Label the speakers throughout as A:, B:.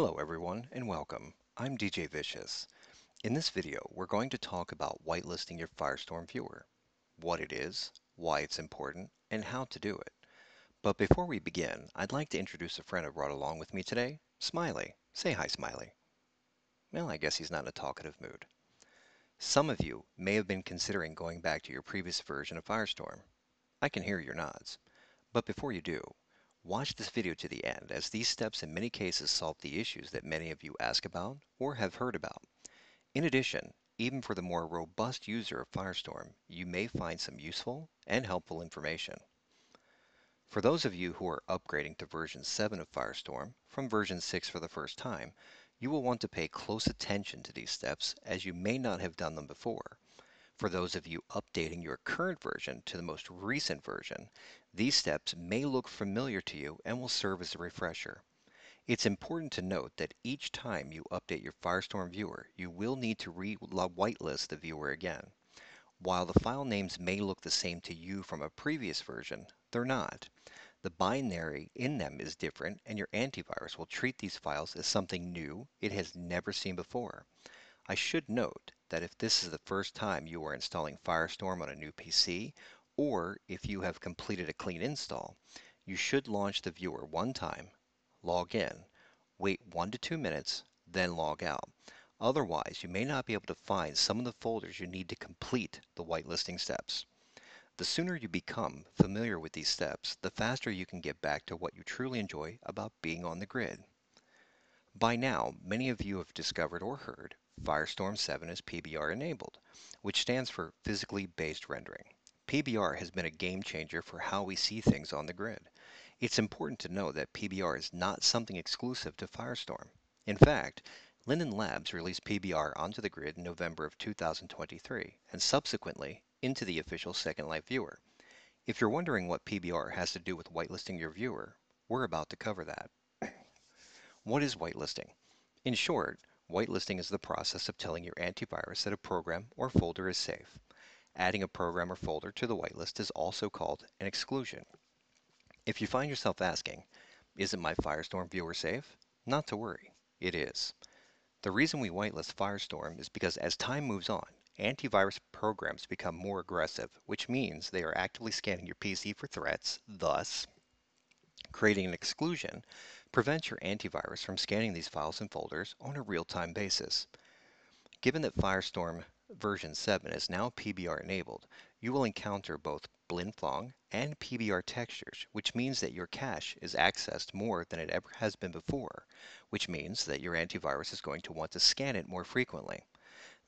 A: Hello everyone and welcome. I'm DJ Vicious. In this video we're going to talk about whitelisting your Firestorm viewer, what it is, why it's important, and how to do it. But before we begin, I'd like to introduce a friend I brought along with me today, Smiley. Say hi, Smiley. Well, I guess he's not in a talkative mood. Some of you may have been considering going back to your previous version of Firestorm. I can hear your nods. But before you do, Watch this video to the end as these steps in many cases solve the issues that many of you ask about or have heard about. In addition, even for the more robust user of Firestorm, you may find some useful and helpful information. For those of you who are upgrading to version 7 of Firestorm from version 6 for the first time, you will want to pay close attention to these steps as you may not have done them before. For those of you updating your current version to the most recent version, these steps may look familiar to you and will serve as a refresher. It's important to note that each time you update your Firestorm viewer, you will need to re-whitelist the viewer again. While the file names may look the same to you from a previous version, they're not. The binary in them is different, and your antivirus will treat these files as something new it has never seen before. I should note that if this is the first time you are installing Firestorm on a new PC, or if you have completed a clean install, you should launch the viewer one time, log in, wait one to two minutes, then log out. Otherwise, you may not be able to find some of the folders you need to complete the whitelisting steps. The sooner you become familiar with these steps, the faster you can get back to what you truly enjoy about being on the grid. By now, many of you have discovered or heard Firestorm 7 is PBR enabled, which stands for Physically Based Rendering. PBR has been a game changer for how we see things on the grid. It's important to know that PBR is not something exclusive to Firestorm. In fact, Linden Labs released PBR onto the grid in November of 2023 and subsequently into the official Second Life viewer. If you're wondering what PBR has to do with whitelisting your viewer, we're about to cover that. what is whitelisting? In short, Whitelisting is the process of telling your antivirus that a program or folder is safe. Adding a program or folder to the whitelist is also called an exclusion. If you find yourself asking, isn't my Firestorm viewer safe? Not to worry, it is. The reason we whitelist Firestorm is because as time moves on, antivirus programs become more aggressive, which means they are actively scanning your PC for threats, thus creating an exclusion prevents your antivirus from scanning these files and folders on a real-time basis. Given that Firestorm version 7 is now PBR enabled, you will encounter both Blinn-Phong and PBR textures, which means that your cache is accessed more than it ever has been before, which means that your antivirus is going to want to scan it more frequently.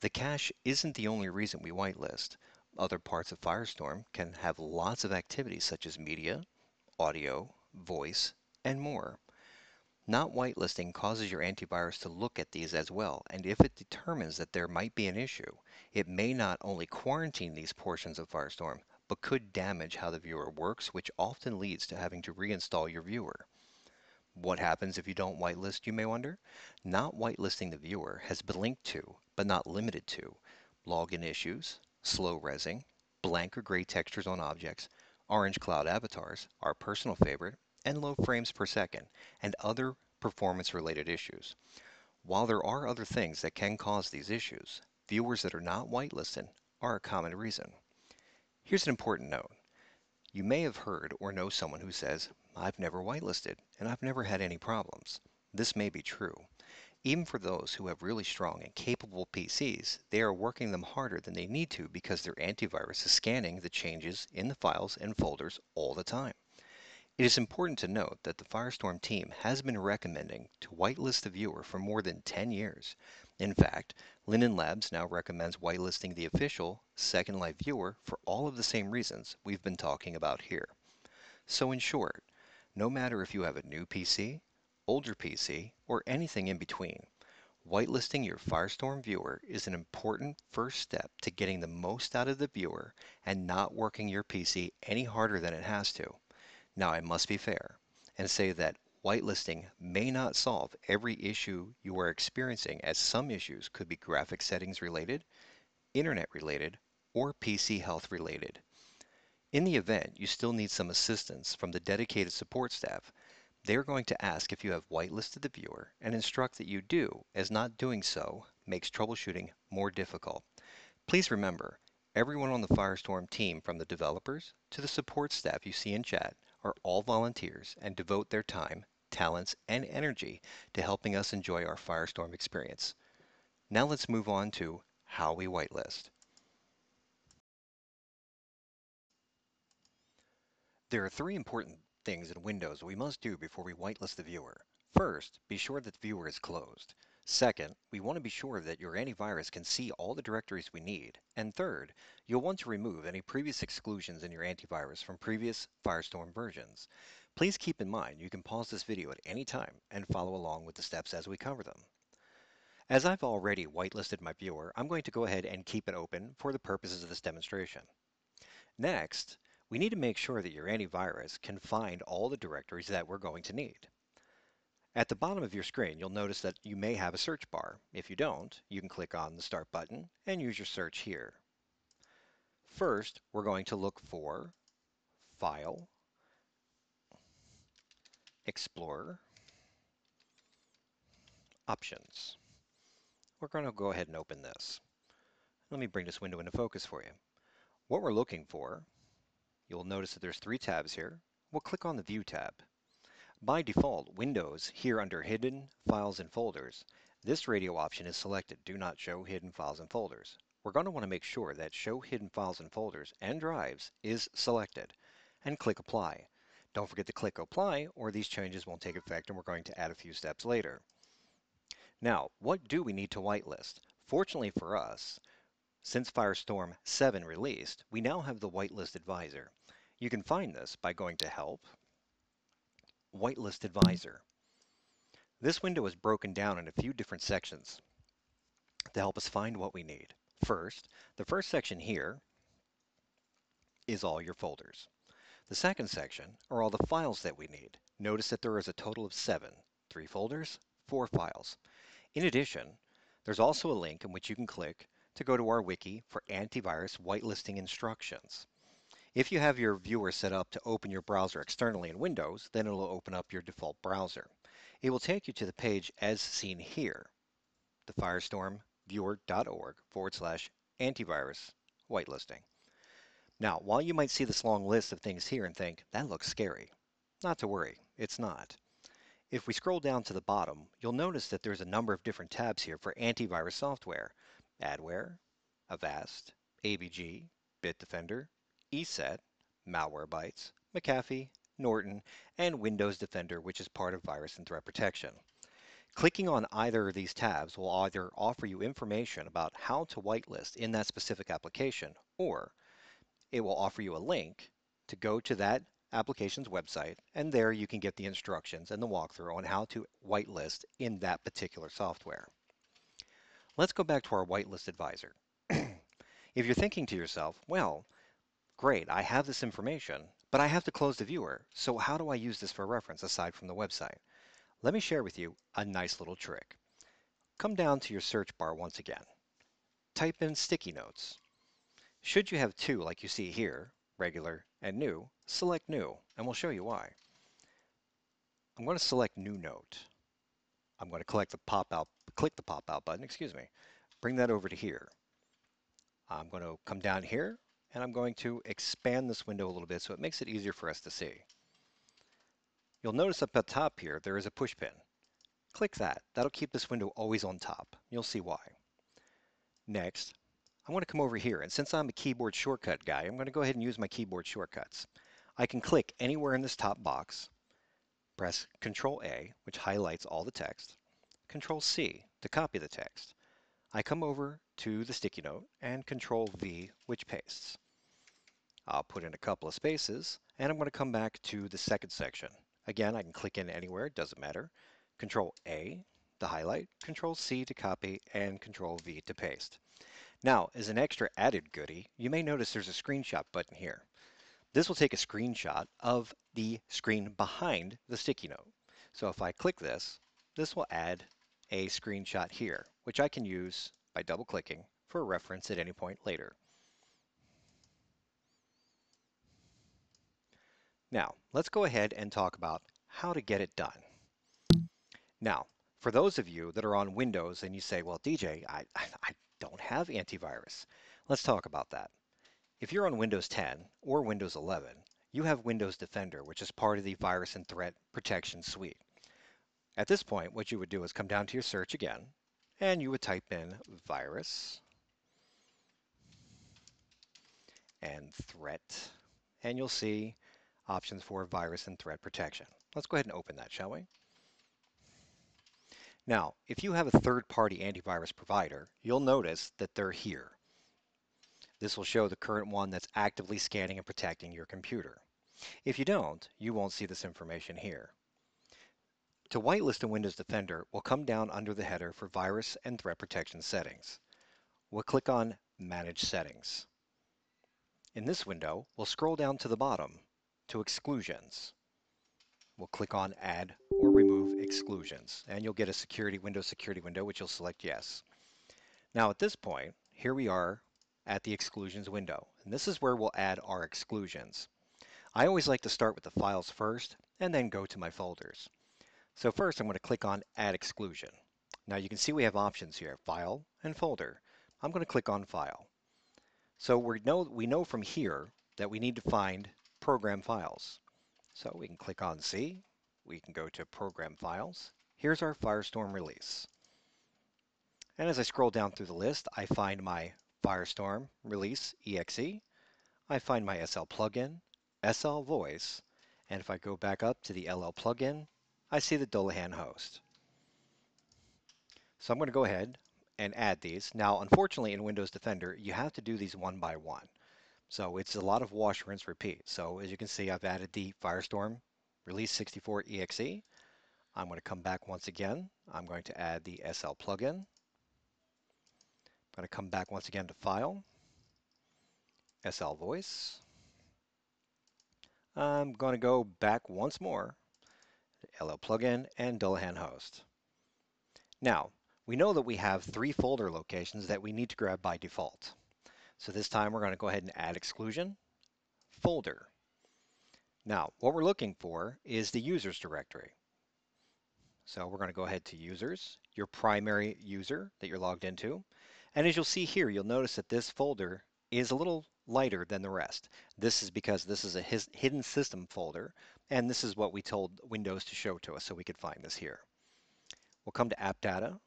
A: The cache isn't the only reason we whitelist. Other parts of Firestorm can have lots of activities such as media, audio, voice, and more. Not whitelisting causes your antivirus to look at these as well, and if it determines that there might be an issue, it may not only quarantine these portions of Firestorm, but could damage how the viewer works, which often leads to having to reinstall your viewer. What happens if you don't whitelist, you may wonder? Not whitelisting the viewer has been linked to, but not limited to, login issues, slow rezzing, blank or gray textures on objects, orange cloud avatars, our personal favorite, and low frames per second, and other performance-related issues. While there are other things that can cause these issues, viewers that are not whitelisted are a common reason. Here's an important note. You may have heard or know someone who says, I've never whitelisted and I've never had any problems. This may be true. Even for those who have really strong and capable PCs, they are working them harder than they need to because their antivirus is scanning the changes in the files and folders all the time. It is important to note that the Firestorm team has been recommending to whitelist the viewer for more than 10 years. In fact, Linden Labs now recommends whitelisting the official Second Life viewer for all of the same reasons we've been talking about here. So in short, no matter if you have a new PC, older PC, or anything in between, whitelisting your Firestorm viewer is an important first step to getting the most out of the viewer and not working your PC any harder than it has to. Now, I must be fair and say that whitelisting may not solve every issue you are experiencing, as some issues could be graphic settings related, internet related, or PC health related. In the event you still need some assistance from the dedicated support staff, They're going to ask if you have whitelisted the viewer and instruct that you do, as not doing so makes troubleshooting more difficult. Please remember, everyone on the Firestorm team from the developers to the support staff you see in chat are all volunteers and devote their time, talents, and energy to helping us enjoy our Firestorm experience. Now let's move on to how we whitelist. There are three important things in Windows we must do before we whitelist the viewer. First, be sure that the viewer is closed. Second, we want to be sure that your antivirus can see all the directories we need. And third, you'll want to remove any previous exclusions in your antivirus from previous Firestorm versions. Please keep in mind you can pause this video at any time and follow along with the steps as we cover them. As I've already whitelisted my viewer, I'm going to go ahead and keep it open for the purposes of this demonstration. Next, we need to make sure that your antivirus can find all the directories that we're going to need. At the bottom of your screen, you'll notice that you may have a search bar. If you don't, you can click on the Start button and use your search here. First, we're going to look for File, Explorer, Options. We're going to go ahead and open this. Let me bring this window into focus for you. What we're looking for You'll notice that there's three tabs here. We'll click on the View tab. By default, Windows, here under Hidden Files and Folders, this radio option is selected, Do Not Show Hidden Files and Folders. We're going to want to make sure that Show Hidden Files and Folders and Drives is selected, and click Apply. Don't forget to click Apply, or these changes won't take effect and we're going to add a few steps later. Now, what do we need to whitelist? Fortunately for us, since Firestorm 7 released, we now have the Whitelist Advisor. You can find this by going to Help, Whitelist Advisor. This window is broken down in a few different sections to help us find what we need. First, the first section here is all your folders. The second section are all the files that we need. Notice that there is a total of seven, three folders, four files. In addition, there's also a link in which you can click to go to our wiki for antivirus whitelisting instructions. If you have your viewer set up to open your browser externally in Windows, then it will open up your default browser. It will take you to the page as seen here, the firestormviewer.org forward slash antivirus whitelisting. Now, while you might see this long list of things here and think, that looks scary, not to worry, it's not. If we scroll down to the bottom, you'll notice that there's a number of different tabs here for antivirus software. Ad-Aware, Avast, AVG, Bitdefender, ESET, Malwarebytes, McAfee, Norton, and Windows Defender, which is part of virus and threat protection. Clicking on either of these tabs will either offer you information about how to whitelist in that specific application, or it will offer you a link to go to that application's website, and there you can get the instructions and the walkthrough on how to whitelist in that particular software. Let's go back to our whitelist advisor. if you're thinking to yourself, well, Great, I have this information, but I have to close the viewer, so how do I use this for reference aside from the website? Let me share with you a nice little trick. Come down to your search bar once again. Type in sticky notes. Should you have two like you see here, regular and new, select new, and we'll show you why. I'm going to select new note. I'm going to collect the pop out, click the pop out button, excuse me, bring that over to here. I'm going to come down here and I'm going to expand this window a little bit so it makes it easier for us to see. You'll notice up at the top here there is a push pin. Click that. That'll keep this window always on top. You'll see why. Next, I want to come over here, and since I'm a keyboard shortcut guy, I'm going to go ahead and use my keyboard shortcuts. I can click anywhere in this top box, press Control A, which highlights all the text, Control C to copy the text. I come over to the sticky note and Control V, which pastes. I'll put in a couple of spaces and I'm going to come back to the second section. Again, I can click in anywhere, it doesn't matter. Control A to highlight, Control C to copy, and Control V to paste. Now, as an extra added goodie, you may notice there's a screenshot button here. This will take a screenshot of the screen behind the sticky note. So if I click this, this will add a screenshot here, which I can use by double clicking for a reference at any point later. Now, let's go ahead and talk about how to get it done. Now, for those of you that are on Windows and you say, well, DJ, I, I don't have antivirus. Let's talk about that. If you're on Windows 10 or Windows 11, you have Windows Defender, which is part of the Virus and Threat Protection Suite. At this point, what you would do is come down to your search again, and you would type in virus and threat, and you'll see options for virus and threat protection. Let's go ahead and open that, shall we? Now, if you have a third-party antivirus provider, you'll notice that they're here. This will show the current one that's actively scanning and protecting your computer. If you don't, you won't see this information here. To whitelist a Windows Defender, we'll come down under the header for Virus and Threat Protection Settings. We'll click on Manage Settings. In this window, we'll scroll down to the bottom to Exclusions. We'll click on Add or Remove Exclusions, and you'll get a security window, security window, which you'll select Yes. Now at this point, here we are at the exclusions window. And this is where we'll add our exclusions. I always like to start with the files first and then go to my folders. So first I'm going to click on Add Exclusion. Now you can see we have options here, File and Folder. I'm going to click on File. So we know, we know from here that we need to find Program Files. So we can click on C, we can go to Program Files. Here's our Firestorm release. And as I scroll down through the list, I find my Firestorm release exe. I find my SL plugin, SL voice, and if I go back up to the LL plugin, I see the Dullahan host. So I'm going to go ahead and add these. Now, unfortunately, in Windows Defender, you have to do these one by one. So it's a lot of wash, rinse, repeat. So as you can see, I've added the Firestorm Release 64 exe. I'm going to come back once again. I'm going to add the SL plugin. I'm going to come back once again to File, SL Voice. I'm going to go back once more LL Plugin and Dullahan Host. Now, we know that we have three folder locations that we need to grab by default. So this time we're going to go ahead and add exclusion, folder. Now, what we're looking for is the users directory. So we're going to go ahead to users, your primary user that you're logged into. And as you'll see here, you'll notice that this folder is a little lighter than the rest. This is because this is a hidden system folder, and this is what we told Windows to show to us so we could find this here. We'll come to App Data,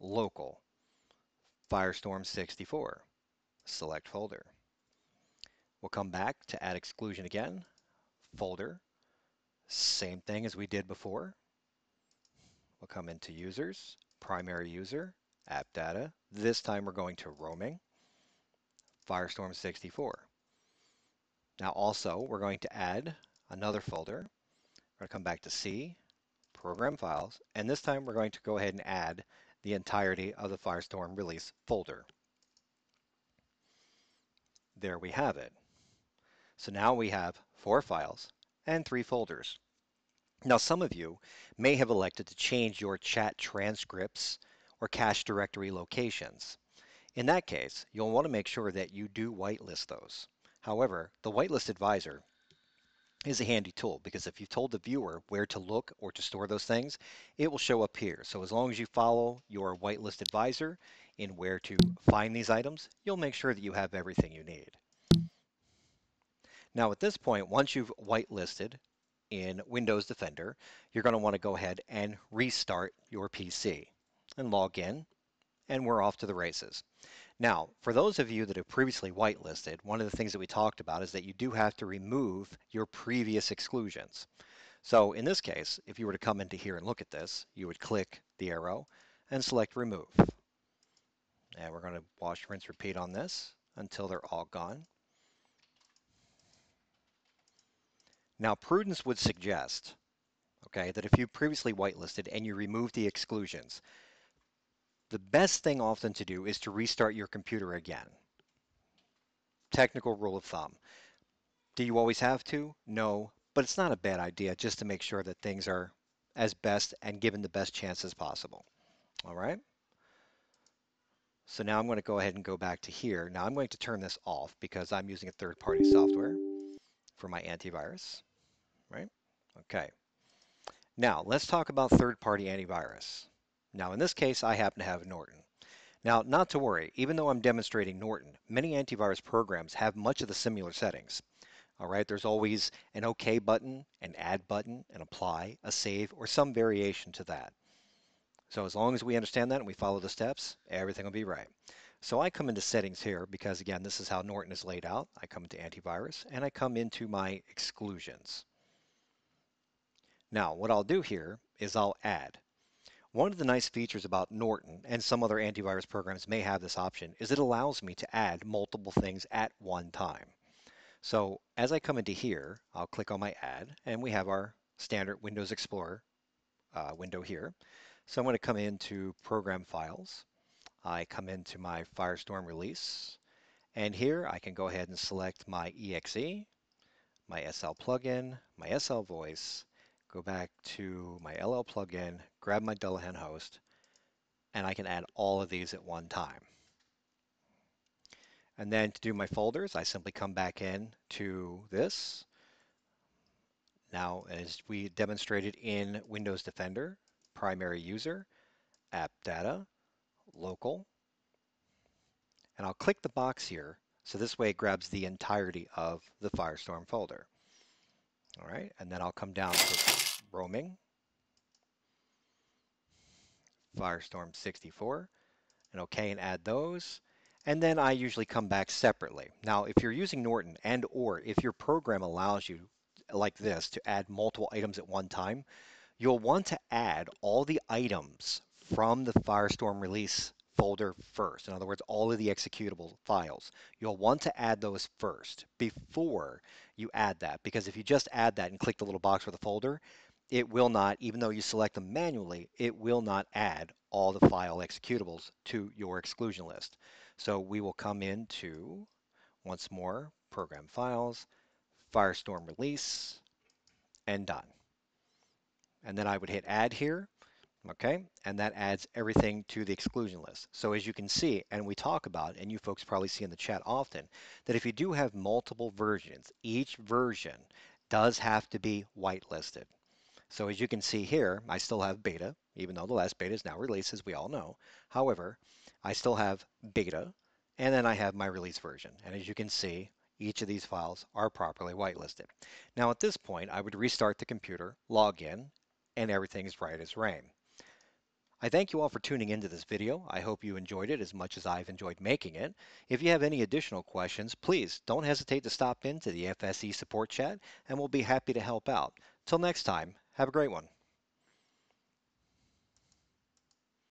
A: Local, Firestorm 64, select folder. We'll come back to add exclusion again, folder, same thing as we did before. We'll come into users, primary user, app data. This time we're going to roaming, Firestorm 64. Now also we're going to add another folder. We're going to come back to C, program files, and this time we're going to go ahead and add the entirety of the Firestorm release folder. There we have it. So now we have four files and three folders. Now some of you may have elected to change your chat transcripts or cache directory locations. In that case, you'll want to make sure that you do whitelist those. However, the whitelist advisor is a handy tool because if you've told the viewer where to look or to store those things, it will show up here. So as long as you follow your whitelist advisor in where to find these items, you'll make sure that you have everything you need. Now at this point, once you've whitelisted in Windows Defender, you're going to want to go ahead and restart your PC and log in, and we're off to the races. Now, for those of you that have previously whitelisted, one of the things that we talked about is that you do have to remove your previous exclusions. So in this case, if you were to come into here and look at this, you would click the arrow and select remove. And we're going to wash, rinse, repeat on this until they're all gone. Now, prudence would suggest, okay, that if you previously whitelisted and you remove the exclusions, the best thing often to do is to restart your computer again. Technical rule of thumb. Do you always have to? No, but it's not a bad idea just to make sure that things are as best and given the best chance as possible. All right? So now I'm going to go ahead and go back to here. Now I'm going to turn this off because I'm using a third-party software for my antivirus, right? Okay. Now, let's talk about third-party antivirus. Now, in this case, I happen to have Norton. Now, not to worry, even though I'm demonstrating Norton, many antivirus programs have much of the similar settings. All right, there's always an OK button, an add button, an apply, a save, or some variation to that. So as long as we understand that and we follow the steps, everything will be right. So I come into settings here because again, this is how Norton is laid out. I come into antivirus and I come into my exclusions. Now, what I'll do here is I'll add. One of the nice features about Norton, and some other antivirus programs may have this option, is it allows me to add multiple things at one time. So as I come into here, I'll click on my add, and we have our standard Windows Explorer uh, window here. So I'm going to come into Program Files, I come into my Firestorm release, and here I can go ahead and select my EXE, my SL plugin, my SL voice, go back to my LL plugin, grab my Dullahan host, and I can add all of these at one time. And then to do my folders, I simply come back in to this. Now, as we demonstrated in Windows Defender, primary user, app data, local. And I'll click the box here, so this way it grabs the entirety of the Firestorm folder. All right, and then I'll come down to roaming, Firestorm 64, and OK and add those. And then I usually come back separately. Now, if you're using Norton and or if your program allows you like this to add multiple items at one time, you'll want to add all the items from the Firestorm release folder first. In other words, all of the executable files. You'll want to add those first before you add that because if you just add that and click the little box for the folder, it will not, even though you select them manually, it will not add all the file executables to your exclusion list. So we will come into, once more, Program Files, Firestorm Release, and done. And then I would hit Add here, okay? And that adds everything to the exclusion list. So as you can see, and we talk about, and you folks probably see in the chat often, that if you do have multiple versions, each version does have to be whitelisted. So as you can see here, I still have beta, even though the last beta is now released, as we all know. However, I still have beta, and then I have my release version. And as you can see, each of these files are properly whitelisted. Now at this point, I would restart the computer, log in, and everything's right as rain. I thank you all for tuning into this video. I hope you enjoyed it as much as I've enjoyed making it. If you have any additional questions, please don't hesitate to stop into the FSE support chat and we'll be happy to help out. Till next time, have a great one.